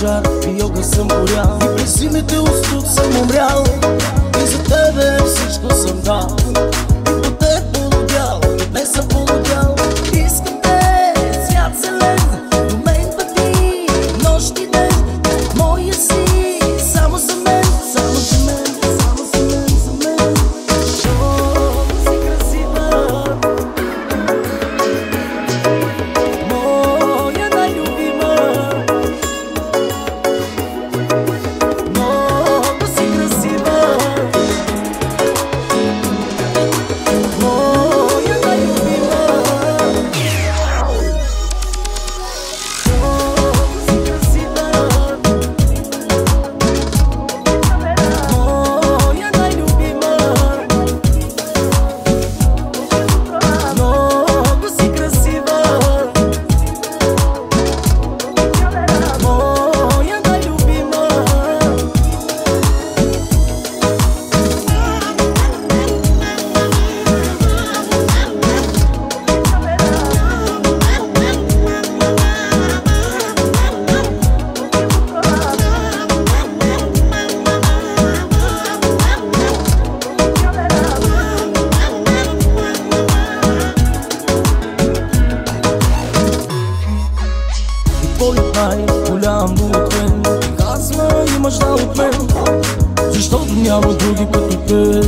жар и йога съм горял. И през зимите от студ съм умрял. И за тебе всичко съм дал Твой най-голям от мен. Казва имаш да от мен Защото няма други като те